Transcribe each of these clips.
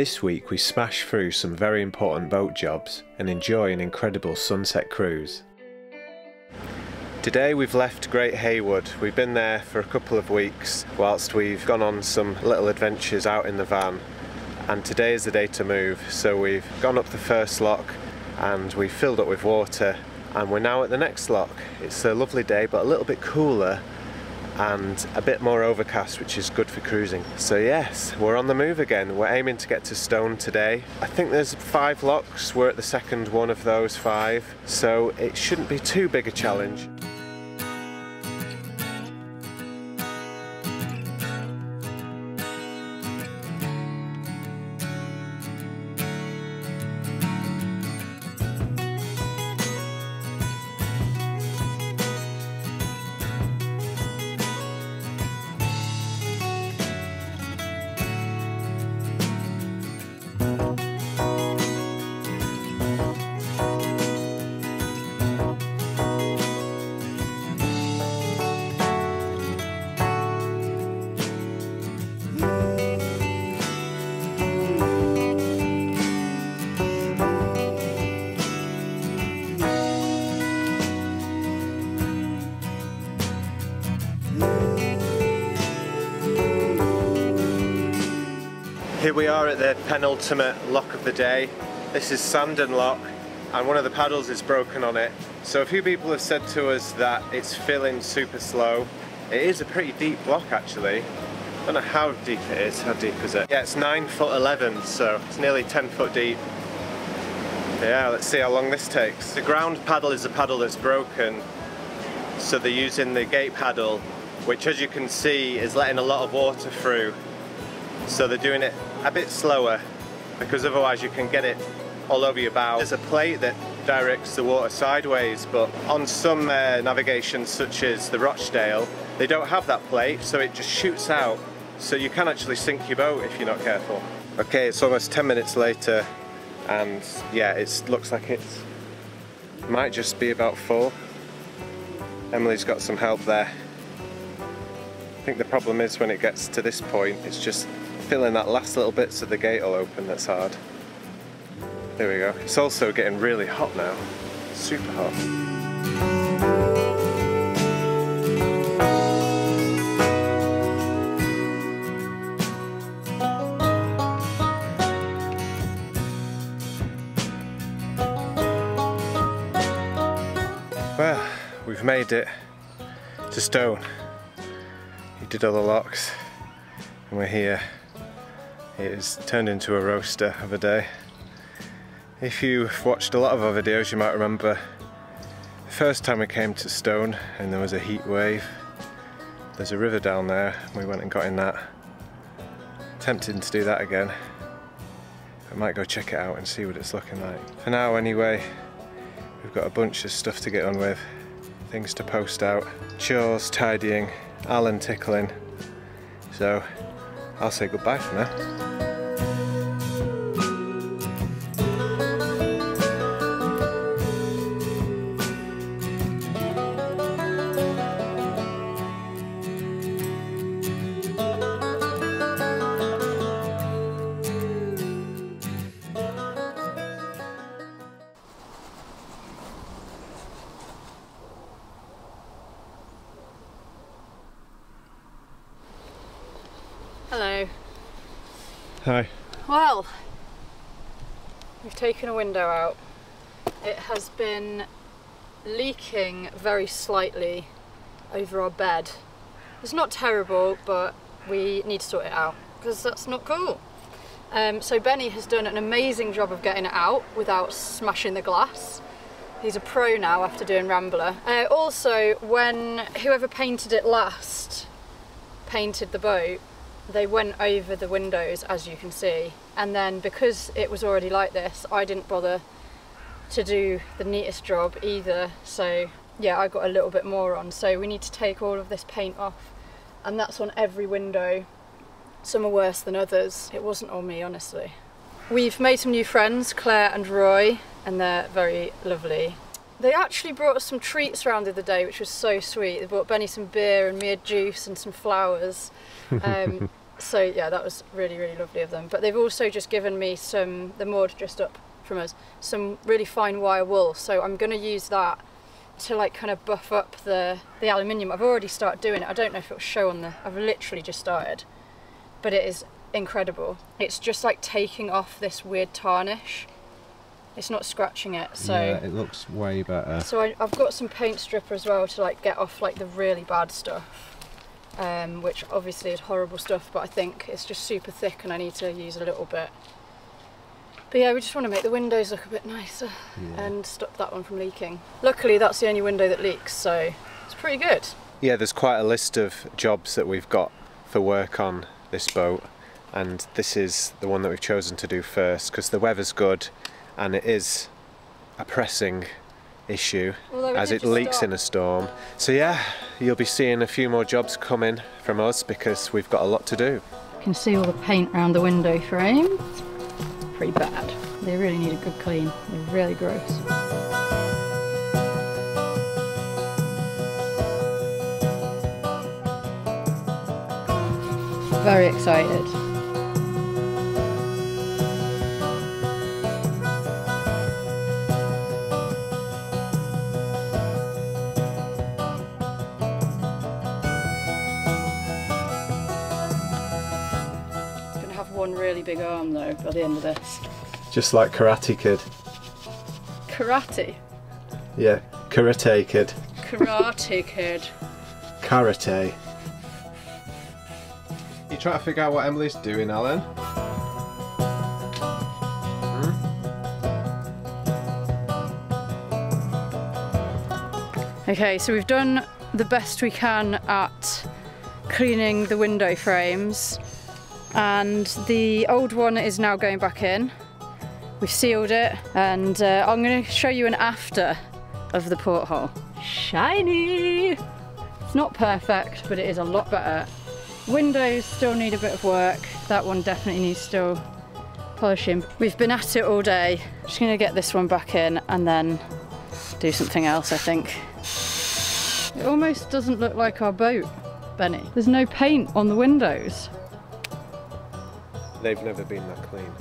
This week we smash through some very important boat jobs and enjoy an incredible sunset cruise. Today we've left Great Haywood. We've been there for a couple of weeks whilst we've gone on some little adventures out in the van and today is the day to move so we've gone up the first lock and we've filled up with water and we're now at the next lock. It's a lovely day but a little bit cooler and a bit more overcast which is good for cruising. So yes, we're on the move again. We're aiming to get to Stone today. I think there's five locks, we're at the second one of those five, so it shouldn't be too big a challenge. Here we are at the penultimate lock of the day. This is Sandon Lock and one of the paddles is broken on it. So a few people have said to us that it's filling super slow. It is a pretty deep lock actually. I don't know how deep it is. How deep is it? Yeah, it's 9 foot 11, so it's nearly 10 foot deep. Yeah, let's see how long this takes. The ground paddle is a paddle that's broken, so they're using the gate paddle, which as you can see is letting a lot of water through so they're doing it a bit slower because otherwise you can get it all over your bow. There's a plate that directs the water sideways but on some uh, navigations such as the Rochdale they don't have that plate so it just shoots out so you can actually sink your boat if you're not careful. Okay it's almost 10 minutes later and yeah it looks like it might just be about full. Emily's got some help there. I think the problem is when it gets to this point it's just filling that last little bit so the gate will open that's hard. There we go. It's also getting really hot now. Super hot. Well, we've made it to Stone. He did all the locks and we're here. It has turned into a roaster of a day. If you've watched a lot of our videos you might remember the first time we came to Stone and there was a heat wave. There's a river down there we went and got in that. Tempting to do that again. I might go check it out and see what it's looking like. For now anyway, we've got a bunch of stuff to get on with. Things to post out, chores, tidying, Alan tickling. So I'll say goodbye for now. Taken a window out. It has been leaking very slightly over our bed. It's not terrible, but we need to sort it out because that's not cool. Um, so Benny has done an amazing job of getting it out without smashing the glass. He's a pro now after doing Rambler. Uh, also, when whoever painted it last painted the boat, they went over the windows as you can see. And then because it was already like this I didn't bother to do the neatest job either. So yeah I got a little bit more on. So we need to take all of this paint off. And that's on every window. Some are worse than others. It wasn't all me honestly. We've made some new friends Claire and Roy and they're very lovely they actually brought us some treats around the other day which was so sweet they brought Benny some beer and me a juice and some flowers um, so yeah, that was really really lovely of them. But they've also just given me some the Maud just up from us some really fine wire wool. So I'm going to use that to like kind of buff up the the aluminium. I've already started doing it. I don't know if it'll show on the. I've literally just started, but it is incredible. It's just like taking off this weird tarnish. It's not scratching it, so yeah, it looks way better. so I, I've got some paint stripper as well to like get off like the really bad stuff, um, which obviously is horrible stuff. But I think it's just super thick, and I need to use a little bit. But yeah, we just want to make the windows look a bit nicer Yeah. and stop that one from leaking. Luckily, that's the only window that leaks, so it's pretty good. Yeah, there's quite a list of jobs that we've got for work on this boat, and this is the one that we've chosen to do first because the weather's good and it is a pressing issue Although as it leaks stop. in a storm. So, yeah, you'll be seeing a few more jobs coming from us because we've got a lot to do. You can see all the paint around the window frame. It's pretty bad. They really need a good clean. They're really gross. Very excited. One really big arm though by the end of this. Just like Karate Kid. Karate. Yeah, Karate Kid. Karate kid. Karate. You trying to figure out what Emily's doing, Alan? Hmm? Okay, so we've done the best we can at cleaning the window frames, and the old one is now going back in. We've sealed it, and uh, I'm going to show you an after of the porthole. Shiny! It's not perfect, but it is a lot better. Windows still need a bit of work. That one definitely needs still polishing. We've been at it all day. Just going to get this one back in and then do something else, I think. It almost doesn't look like our boat, Benny. There's no paint on the windows. They've never been that clean.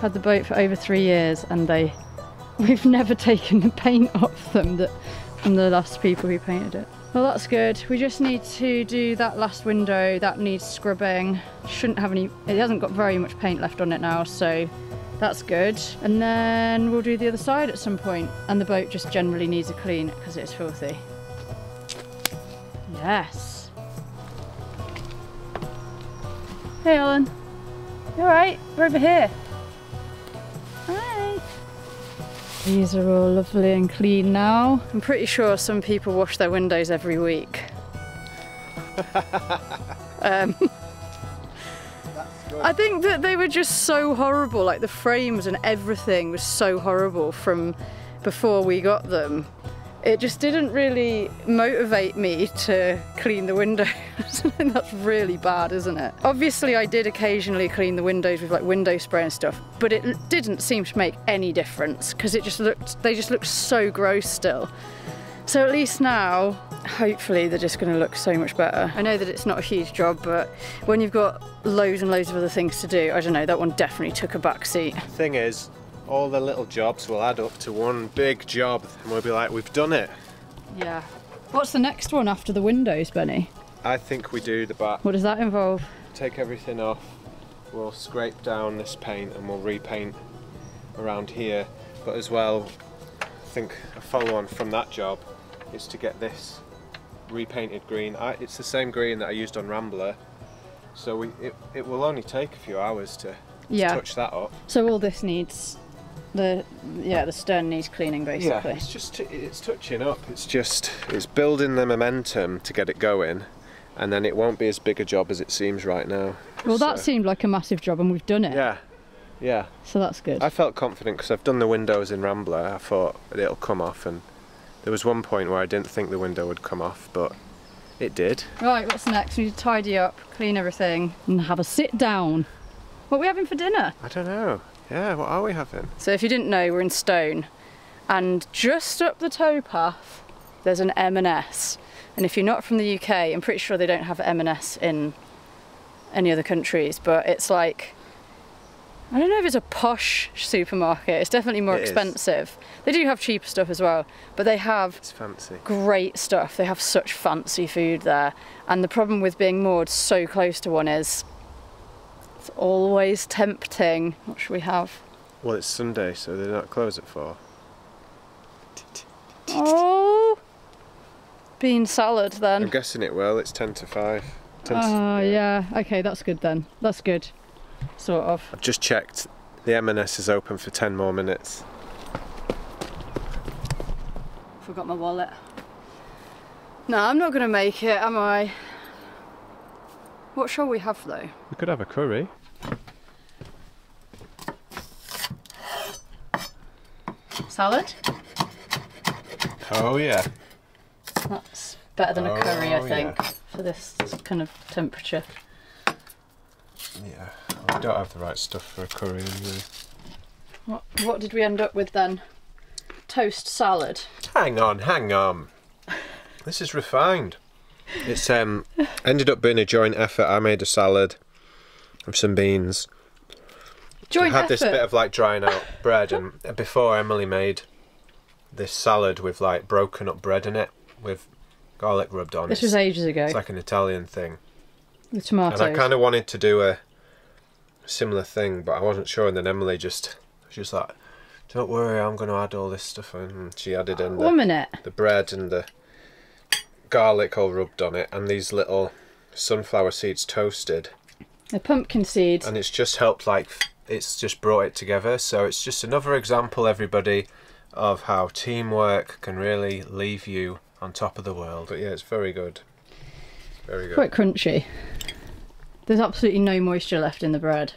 Had the boat for over three years and they we've never taken the paint off them that from the last people who painted it. Well that's good. We just need to do that last window that needs scrubbing. Shouldn't have any it hasn't got very much paint left on it now, so that's good. And then we'll do the other side at some point. And the boat just generally needs a clean because it's filthy. Yes. Hey Ellen. You alright? We're over here. Hi. These are all lovely and clean now. I'm pretty sure some people wash their windows every week. um, I think that they were just so horrible, like the frames and everything was so horrible from before we got them. It just didn't really motivate me to clean the windows. that's really bad, isn't it? Obviously, I did occasionally clean the windows with like window spray and stuff, but it didn't seem to make any difference because it just looked, they just looked so gross still. So at least now, hopefully they're just going to look so much better. I know that it's not a huge job, but when you've got loads and loads of other things to do, I don't know, that one definitely took a back seat. Thing is, all the little jobs will add up to one big job, and we'll be like, we've done it. Yeah. What's the next one after the windows, Benny? I think we do the back. What does that involve? Take everything off. We'll scrape down this paint and we'll repaint around here. But as well, I think a follow on from that job is to get this repainted green. I, it's the same green that I used on Rambler. So we, it, it will only take a few hours to, to Yeah. touch that up. So all this needs the yeah the stern needs cleaning basically. Yeah, basically. it's just it's touching up. It's just it's building the momentum to get it going, and then it won't be as big a job as it seems right now. Well, that seemed like a massive job, and we've done it. Yeah, yeah. So that's good. I felt confident because I've done the windows in Rambler. I thought it'll come off, and there was one point where I didn't think the window would come off, but it did. Right, what's next? We need to tidy up, clean everything, and have a sit down. What are we having for dinner? I don't know. Yeah, what are we having? So if you didn't know, we're in Stone, and just up the towpath, there's an M&S. And if you're not from the UK, I'm pretty sure they don't have M&S in any other countries, but it's like I don't know if it's a posh supermarket. It's definitely more It is. expensive. They do have cheaper stuff as well, but they have It's fancy. great stuff. They have such fancy food there. And the problem with being moored so close to one is it's always tempting. What should we have? Well, it's Sunday, so they're not closed at four. Oh, bean salad then. I'm guessing it will. It's ten to five. 10 to- Oh yeah. Okay, that's good then. That's good. Sort of. I've just checked. The M&S is open for ten more minutes. Forgot my wallet. No, I'm not gonna make it, am I? What shall we have though? We could have a curry. Salad? Oh yeah. That's better than a curry, I Oh, think, yeah. for this kind of temperature. Yeah. We don't have the right stuff for a curry. anyway. What, what did we end up with then? Toast salad. Hang on, hang on. This is refined. It's um ended up being a joint effort. I made a salad with some beans. Joint I had effort. this bit of like drying out bread, and before Emily made this salad with like broken up bread in it with garlic rubbed on. It. This It's- was ages ago It's like an Italian thing, with tomatoes. and I kind of wanted to do a similar thing, but I wasn't sure. And then Emily just she was like, "Don't worry, I'm going to add all this stuff in." And she added in the, minute. the bread and the garlic all rubbed on it, and these little sunflower seeds toasted, The pumpkin seeds. and it's just helped like it's just brought it together. So it's just another example, everybody, of how teamwork can really leave you on top of the world. But yeah, it's very good. Very good. Quite crunchy. There's absolutely no moisture left in the bread.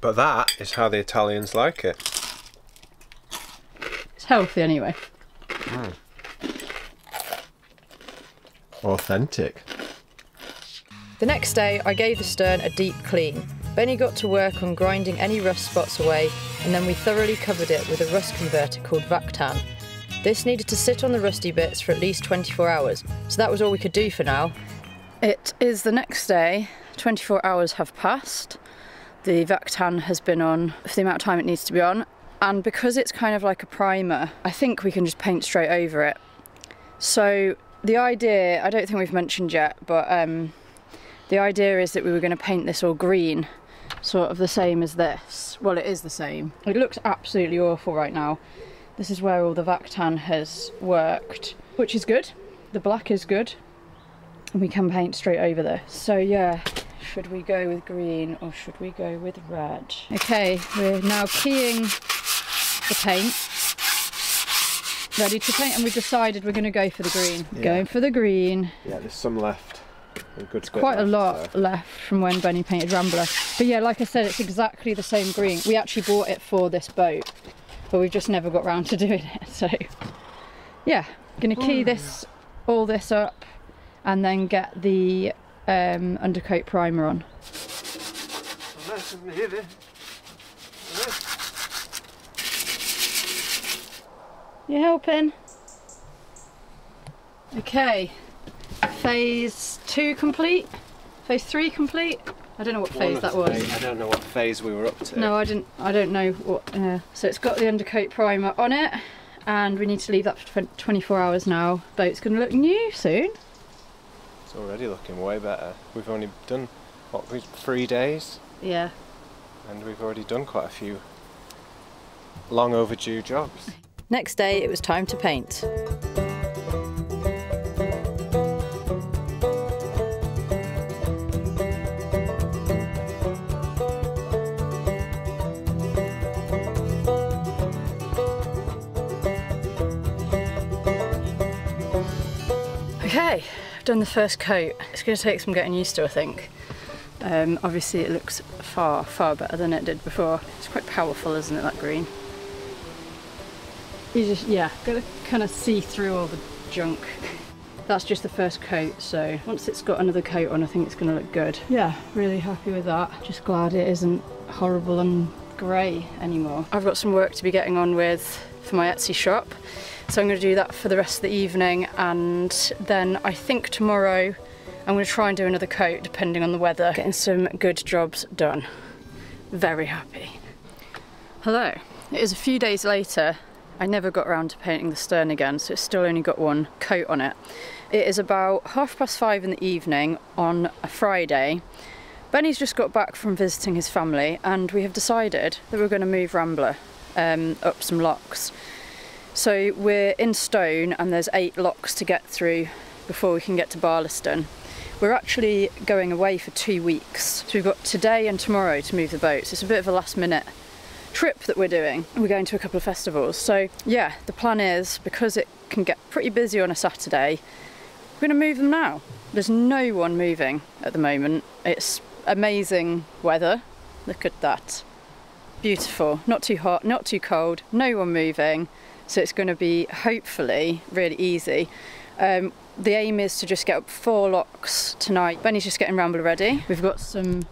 But that is how the Italians like it. It's healthy anyway. Hmm. Authentic. The next day, I gave the stern a deep clean. Benny got to work on grinding any rust spots away, and then we thoroughly covered it with a rust converter called Vactan. This needed to sit on the rusty bits for at least 24 hours, so that was all we could do for now. It is the next day. 24 hours have passed. The Vactan has been on for the amount of time it needs to be on. And because it's kind of like a primer, I think we can just paint straight over it. So the idea, I don't think we've mentioned yet, but um, the idea is that we were going to paint this all green, sort of the same as this. Well, it is the same. It looks absolutely awful right now. This is where all the Vactan has worked, which is good. The black is good and we can paint straight over this. So yeah, should we go with green or should we go with red? Okay, we're now keying the paint. Ready to paint and we decided we're going to go for the green. Yeah. Going for the green. Yeah, there's some left. A good bit Quite a lot so- left from when Benny painted Rambler. But yeah, like I said, it's exactly the same green. We actually bought it for this boat, but we've just never got round to doing it. So yeah, gonna key this, all this up, and then get the um, undercoat primer on. You helping? Okay, phase two complete. Phase three complete. I don't know what phase that was. I don't know what phase we were up to. No, I didn't. I don't know what. Uh, so it's got the undercoat primer on it, and we need to leave that for 24 hours now. Boat's going to look new soon. It's already looking way better. We've only done what three days, Yeah. and we've already done quite a few long overdue jobs. Next day, it was time to paint. Okay, I've done the first coat. It's going to take some getting used to, I think. Um, obviously, it looks far, far better than it did before. It's quite powerful, isn't it, that green? You just, yeah, got to kind of see through all the junk. That's just the first coat, so once it's got another coat on, I think it's going to look good. Yeah, really happy with that. Just glad it isn't horrible and grey anymore. I've got some work to be getting on with for my Etsy shop. So I'm going to do that for the rest of the evening and then I think tomorrow I'm going to try and do another coat depending on the weather, getting some good jobs done. Very happy. Hello. It is a few days later. I never got around to painting the stern again, so it's still only got one coat on it. It is about half past five in the evening on a Friday. Benny's just got back from visiting his family, and we have decided that we're going to move Rambler um, up some locks. So we're in Stone, and there's eight locks to get through before we can get to Barlaston. We're actually going away for two weeks. So we've got today and tomorrow to move the boats. It's a bit of a last minute trip that we're doing. We're going to a couple of festivals. So yeah, the plan is because it can get pretty busy on a Saturday, we're going to move them now. There's no one moving at the moment. It's amazing weather. Look at that. Beautiful. Not too hot, not too cold, no one moving. So it's going to be hopefully really easy. Um, the aim is to just get up four locks tonight. Benny's just getting Rambler ready. We've got some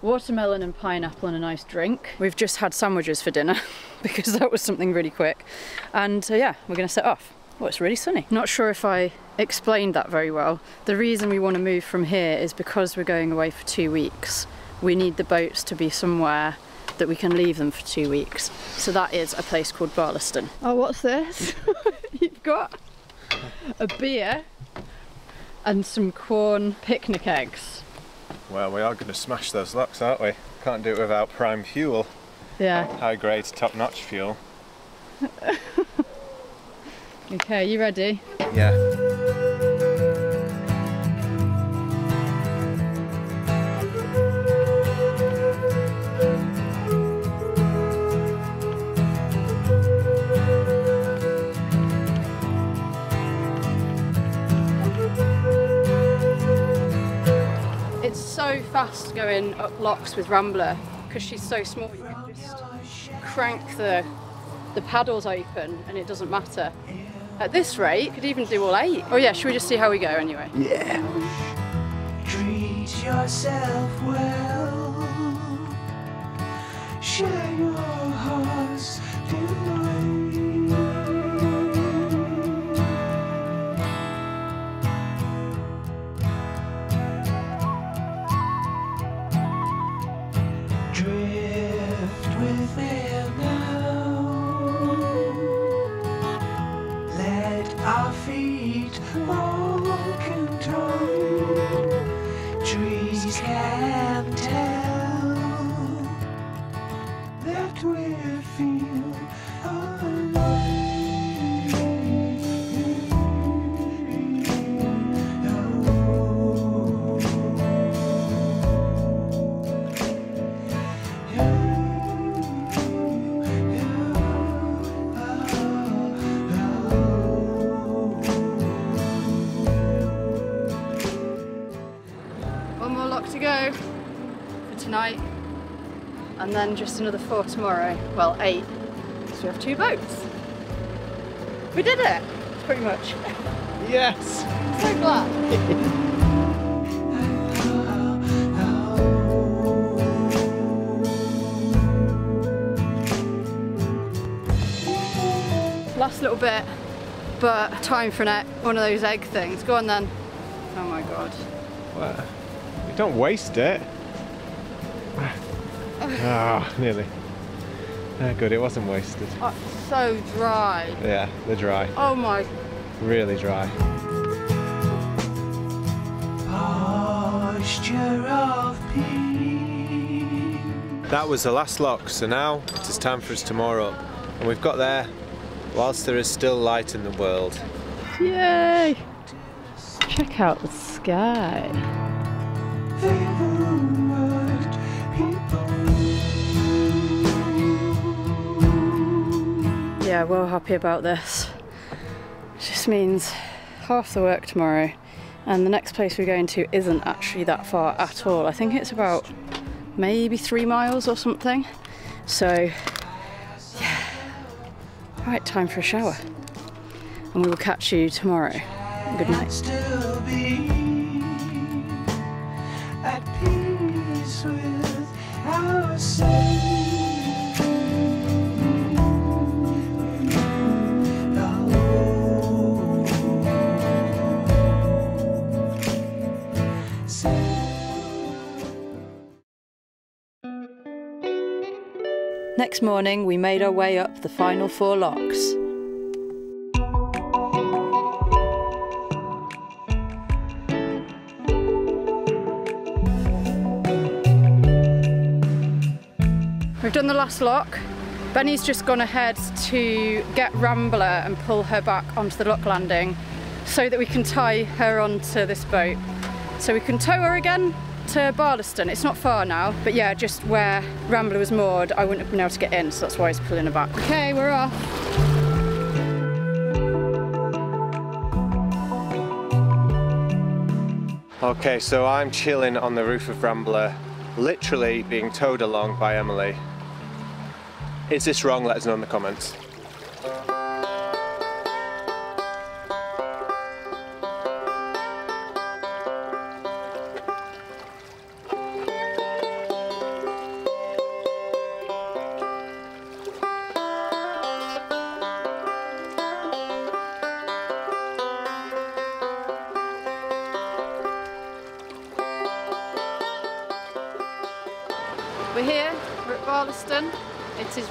watermelon and pineapple and a nice drink. We've just had sandwiches for dinner because that was something really quick. And uh, yeah, we're gonna set off. Oh, it's really sunny. Not sure if I explained that very well. The reason we want to move from here is because we're going away for two weeks. We need the boats to be somewhere that we can leave them for two weeks. So that is a place called Barlaston. Oh, what's this? You've got a beer and some corn picnic eggs. Well, we are going to smash those locks, aren't we? Can't do it without prime fuel. Yeah. High grade, top notch fuel. okay, you ready? Yeah. Fast up uh, locks with Rambler because she's so small. You can just crank the the paddles open and it doesn't matter. At this rate, you could even do all eight. Oh yeah, should we just see how we go anyway? Yeah. Treat yourself well. Share your And then just another four tomorrow. Well, eight. So we have two boats. We did it! Pretty much. Yes. So glad. Last little bit, but time for an egg, one of those egg things. Go on then. Oh my god. Well, don't waste it. Ah, nearly. Ah, good, it wasn't wasted. Oh, so dry. Yeah, they're dry. Oh my Really dry. posture of peace. That was the last lock, so now it is time for us to moor up. And we've got there whilst there is still light in the world. Yay! Check out the sky. Yeah, well happy about this. It just means half the work tomorrow and the next place we're going to isn't actually that far at all. I think it's about maybe three miles or something. So, yeah. Right, time for a shower. And we will catch you tomorrow. Good night. Next morning, we made our way up the final four locks. We've done the last lock. Benny's just gone ahead to get Rambler and pull her back onto the lock landing so that we can tie her onto this boat. So we can tow her again to Barlaston. It's not far now, but yeah, just where Rambler was moored, I wouldn't have been able to get in, so that's why he's pulling her back. Okay, we're off. Okay, so I'm chilling on the roof of Rambler, literally being towed along by Emily. Is this wrong? Let us know in the comments.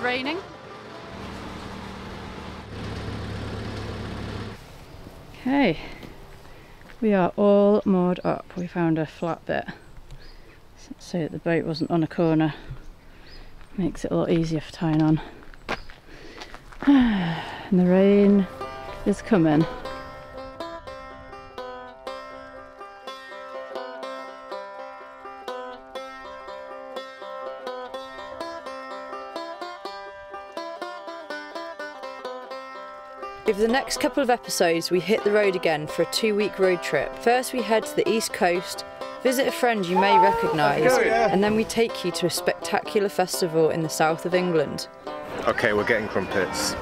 Raining. Okay, we are all moored up. We found a flat bit so that the boat wasn't on a corner. Makes it a lot easier for tying on. and the rain is coming. Next couple of episodes, we hit the road again for a two week road trip. First, we head to the east coast, visit a friend you may recognise, Let's go, yeah. and then we take you to a spectacular festival in the south of England. Okay, we're getting crumpets.